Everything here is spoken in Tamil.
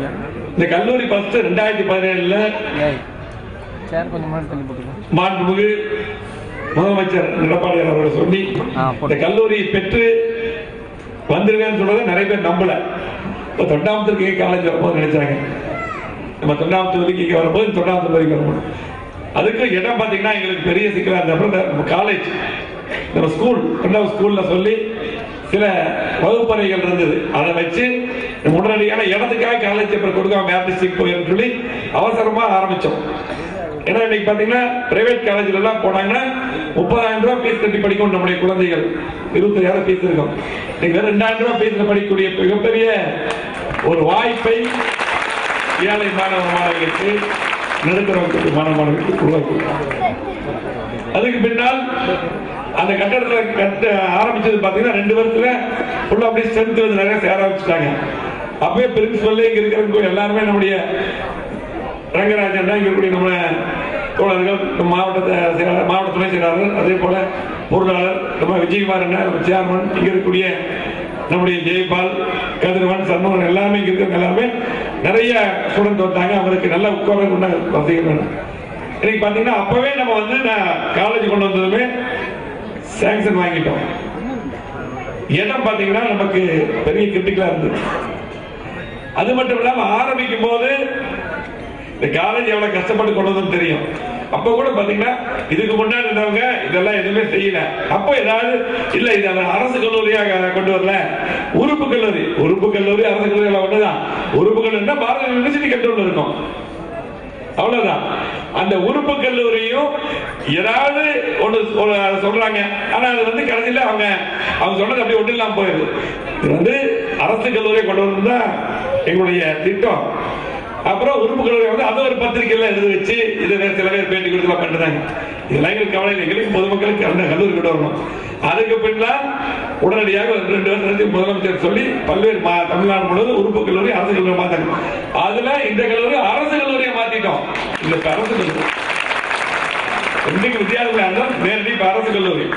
வச்சிங்க இந்த கல்லூரி ஃபர்ஸ்ட் ரெண்டாயிரத்தி பதினேழுல மாண்புமிகு முதலமைச்சர் எடப்பாடியார் அவர்கள் சொல்லி. இந்த கல்லூரி பெற்று வந்துருவேன்னு சொல்றதை நிறைய பேர் நம்பல. இப்போ தொண்டாமத்திற்கு காலேஜ் வரும்போது நினைச்சாங்க. நம்ம தொண்டாமத்து வரைக்கும் வரும்போது தொண்டாமத்து வரைக்கும் வரும்போது அதுக்கு இடம் பார்த்தீங்கன்னா எங்களுக்கு பெரிய சிக்கலாக இருந்தப்ப இந்த நம்ம காலேஜ் நம்ம ஸ்கூல் ரெண்டாவது ஸ்கூல்ல சொல்லி சில வகுப்பறைகள் இருந்தது. அதை வச்சு உடனடியான இடத்துக்காக காலேஜ் பேப்பர் கொடுக்காம வேற போயிருந்து சொல்லி அவசரமா ஆரம்பிச்சோம். ஏன்னா இன்னைக்கு பாத்தீங்கன்னா பிரைவேட் காலேஜ்ல எல்லாம் போனாங்கன்னா முப்பதாயிரம் ரூபாய் பீஸ் கட்டி படிக்கும் நம்முடைய குழந்தைகள். இருபத்தாயிரம் பீஸ் இருக்கும். இன்னைக்கு வெறும் ரெண்டாயிரம் ரூபாய் பீஸ்ல படிக்கக்கூடிய மிகப்பெரிய ஒரு வாய்ப்பை ஏழை மாணவ மாணவிகளுக்கு நடுத்தர மாணவ மாணவிகளுக்கு அதுக்கு பின்னால் அந்த கட்டடத்தில் கட்ட ஆரம்பிச்சது பார்த்தீங்கன்னா ரெண்டு வருஷத்துல உள்ள அப்படியே ஸ்ட்ரென்த் வந்து நிறைய சேர ஆரம்பிச்சிட்டாங்க. அப்பவே பிரின்சிபல் இங்க இருக்கிறவங்க எல்லாருமே நம்முடைய ரங்கராஜன் தான் இங்க இருக்கக்கூடிய நம்ம தோழர்கள் மாவட்டத்தை மாவட்ட செயலாளர் மாவட்ட துணை செயலாளர் அதே போல பொருளாளர் நம்ம விஜயகுமார் நம்ம சேர்மன் இங்க இருக்கக்கூடிய நம்முடைய ஜெயபால் கதிரவன் சண்முகன் எல்லாமே இங்க இருக்கிறவங்க எல்லாமே நிறைய ஸ்டூடெண்ட் வந்தாங்க. அவருக்கு நல்ல உட்கார வசதிகள் இன்னைக்கு பாத்தீங்கன்னா அப்பவே நம்ம வந்து நான் காலேஜ் கொண்டு வந்ததுமே சாங்ஷன் வாங்கிட்டோம். இடம் பாத்தீங்கன்னா நமக்கு பெரிய கிரிட்டிக்கலா இருந்தது. அது மட்டும் இல்லாம ஆரம்பிக்கும் போது இந்த காலேஜ் எவ்வளவு கஷ்டப்பட்டு கொண்டதுன்னு தெரியும். அப்ப கூட பாத்தீங்கன்னா இதுக்கு முன்னாடி இருந்தவங்க இதெல்லாம் எதுவுமே செய்யல. அப்ப ஏதாவது இல்ல இது அரசு கல்லூரியாக கொண்டு வரல. உறுப்பு கல்லூரி. உறுப்பு கல்லூரி அரசு கல்லூரி ஒண்ணுதான். உறுப்பு கல்லூரினா பாரத யூனிவர்சிட்டி கண்ட்ரோல் இருக்கும். அவ்வளவுதான். அந்த உறுப்பு கல்லூரியும் ஏதாவது ஒண்ணு சொல்றாங்க. ஆனா அது வந்து கடைசியில அவங்க அவங்க சொன்னது அப்படி ஒண்ணு இல்லாம போயிருது. இது வந்து அரசு கல்லூரியை கொண்டு வரணும் தான் எங்களுடைய திட்டம். அப்புறம் உறுப்பு வந்து அது ஒரு பத்திரிகையில எழுதி வச்சு இதை சில பேர் பேட்டி கொடுத்து பண்றாங்க இதெல்லாம் எங்களுக்கு கவலை இல்லை. எங்களுக்கு பொதுமக்களுக்கு அந்த கல்லூரி கொண்டு வரணும். அதுக்கு பின்னால் உடனடியாக ஒரு ரெண்டு வருஷத்துக்கு முதலமைச்சர் சொல்லி பல்வேறு மா- தமிழ்நாடு முழுவதும் உறுப்பு கல்லூரி அரசு கல்லூரி மாத்தாங்க அதுல இந்த கல்லூரி அரசு கல்லூரியை மாத்திட்டோம். இந்த அரசு கல்லூரி. ரெண்டுக்கு வித்தியாசம் நேரடி இப்ப அரசு கல்லூரி.